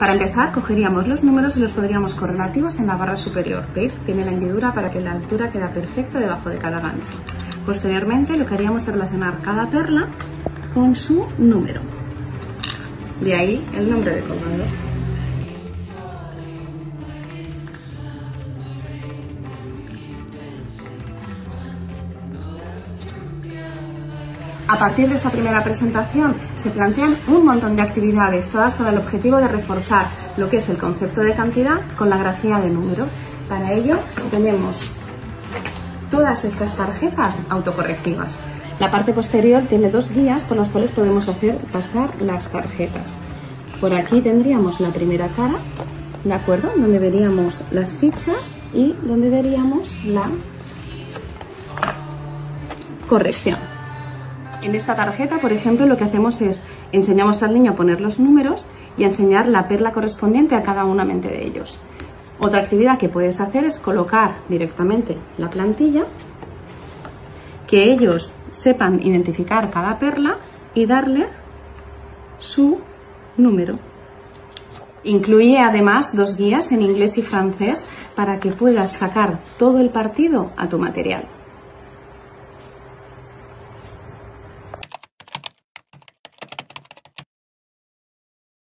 Para empezar, cogeríamos los números y los pondríamos correlativos en la barra superior. ¿Veis? Tiene la hendidura para que la altura quede perfecta debajo de cada gancho. Posteriormente, lo que haríamos es relacionar cada perla con su número. De ahí el nombre de colgado. A partir de esta primera presentación se plantean un montón de actividades, todas con el objetivo de reforzar lo que es el concepto de cantidad con la grafía de número. Para ello tenemos todas estas tarjetas autocorrectivas. La parte posterior tiene dos guías por las cuales podemos hacer pasar las tarjetas. Por aquí tendríamos la primera cara, ¿de acuerdo? Donde veríamos las fichas y donde veríamos la corrección. En esta tarjeta, por ejemplo, lo que hacemos es enseñamos al niño a poner los números y a enseñar la perla correspondiente a cada una de ellos. Otra actividad que puedes hacer es colocar directamente la plantilla, que ellos sepan identificar cada perla y darle su número. Incluye además dos guías en inglés y francés para que puedas sacar todo el partido a tu material.